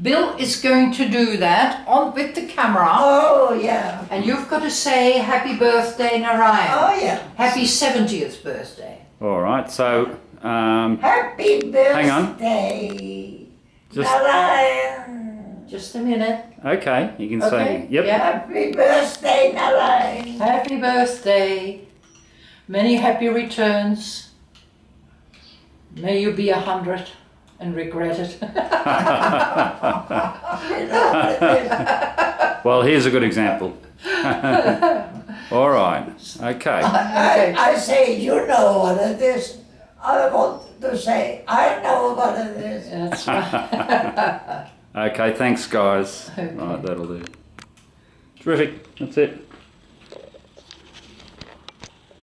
Bill is going to do that on with the camera, Oh, yeah. and you've got to say happy birthday, Narayan. Oh, yeah. Happy 70th birthday. All right. So, um, Happy birthday. Hang on. Just- Narayan. Just a minute. okay, you can say, yep. yeah. Happy birthday, Narayan. Happy birthday. Many happy returns. May you be a hundred and regret it. You know what it is. Well, here's a good example. All right. Okay. I, I say, you know what it is. I want to say, I know what it is. That's right. Okay. Thanks, guys. Okay. Right, that'll do. Terrific. That's it.